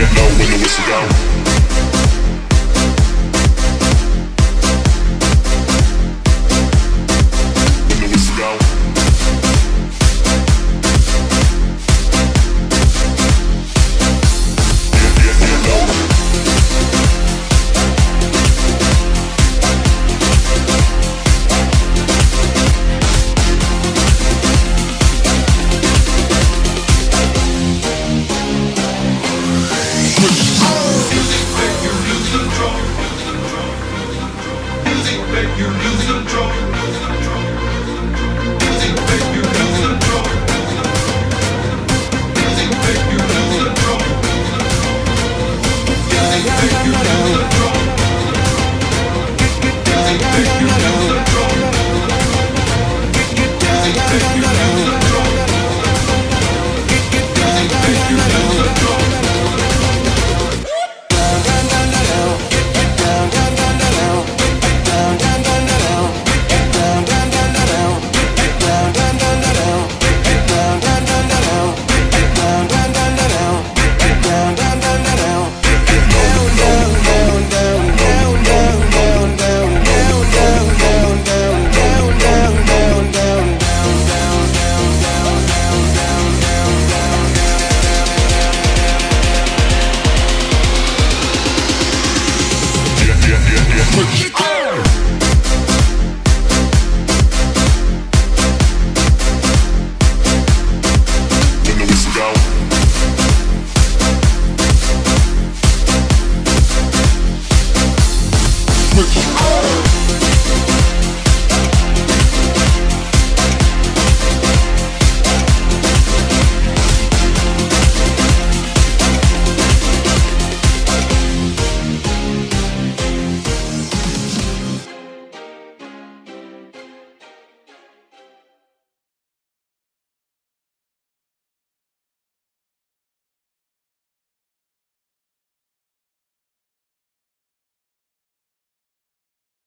get low when the whistle go. control.